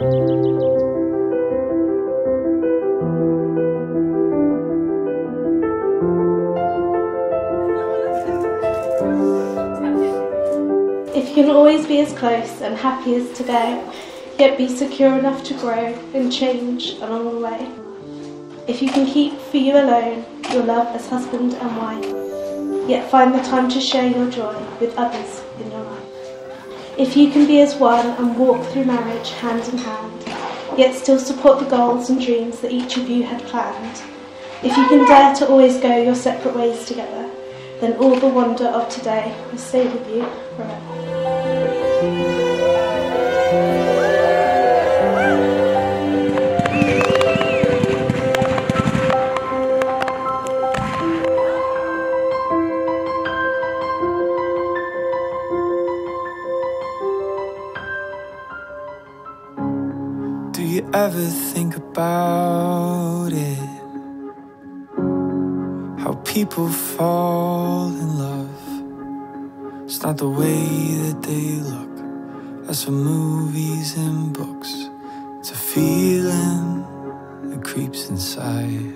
If you can always be as close and happy as today, yet be secure enough to grow and change along the way. If you can keep for you alone your love as husband and wife, yet find the time to share your joy with others in your life. If you can be as one and walk through marriage hand in hand, yet still support the goals and dreams that each of you had planned. If you can dare to always go your separate ways together, then all the wonder of today will stay with you forever. Think about it? How people fall in love. It's not the way that they look. That's from movies and books. It's a feeling that creeps inside.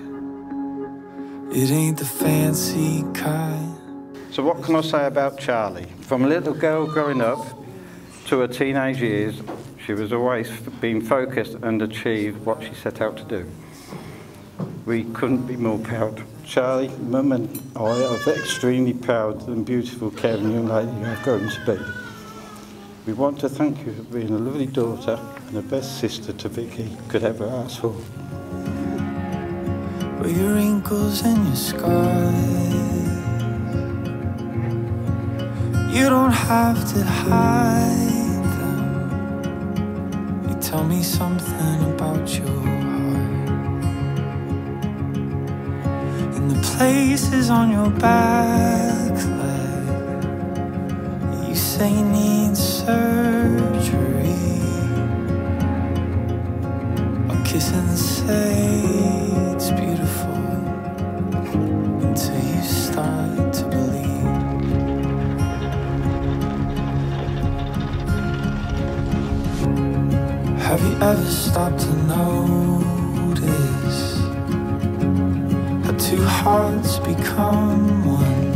It ain't the fancy kind. So what can I say about Charley? From a little girl growing up to her teenage years, she was always being focused and achieved what she set out to do. We couldn't be more proud. Charley, Mum and I are extremely proud and beautiful, caring young lady you have grown to be. We want to thank you for being a lovely daughter and the best sister to Vicky could ever ask for. But your wrinkles and your scars You don't have to hide tell me something about your heart. And the places on your back leg You say need surgery. I'll kiss and say ever stopped to notice how two hearts become one?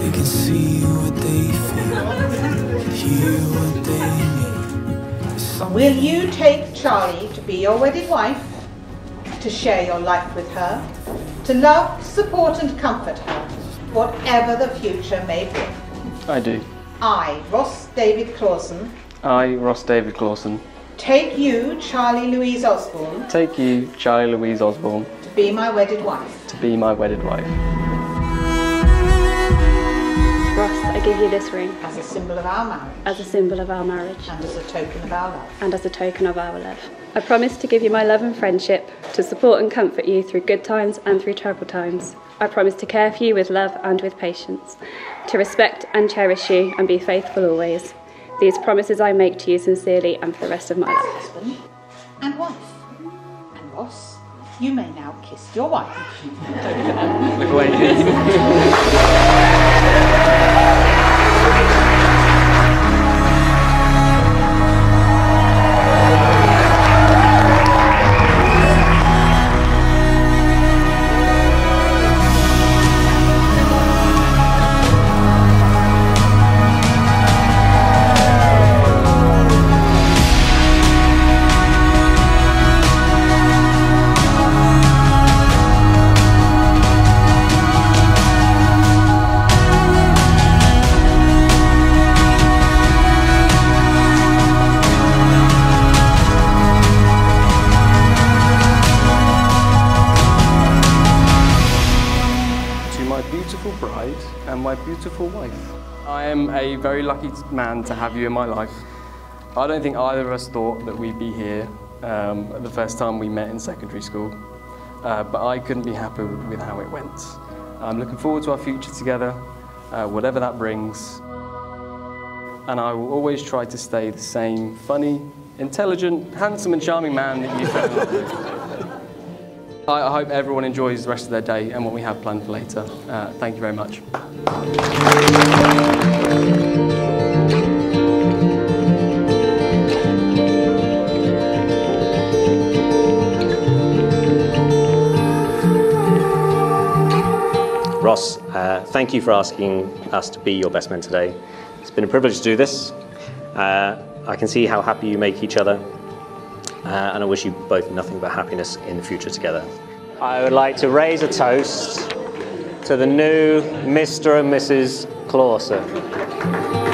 They can see what they feel, hear what they mean. There's something Will you take Charley to be your wedded wife, to share your life with her, to love, support and comfort her, whatever the future may bring? I do. I, Ross David Clausen, I, Ross David Clausen, take you, Charley Louise Osborne, take you, Charley Louise Osborne, to be my wedded wife. to be my wedded wife. Ross, I give you this ring As a symbol of our marriage as a symbol of our marriage and as a token of our love. and as a token of our love. I promise to give you my love and friendship, to support and comfort you through good times and through troubled times. I promise to care for you with love and with patience, to respect and cherish you and be faithful always. These promises I make to you sincerely and for the rest of my life. Husband and wife. And Ross, you may now kiss your wife. Look away. Beautiful bride and my beautiful wife. I am a very lucky man to have you in my life. I don't think either of us thought that we'd be here um, the first time we met in secondary school, uh, but I couldn't be happier with how it went. I'm looking forward to our future together, uh, whatever that brings. And I will always try to stay the same funny, intelligent, handsome, and charming man that you fell in love with. I hope everyone enjoys the rest of their day and what we have planned for later. Uh, thank you very much. Ross, uh, thank you for asking us to be your best men today. It's been a privilege to do this. Uh, I can see how happy you make each other uh, and I wish you both nothing but happiness in the future together. I would like to raise a toast to the new Mr. and Mrs. Clausen.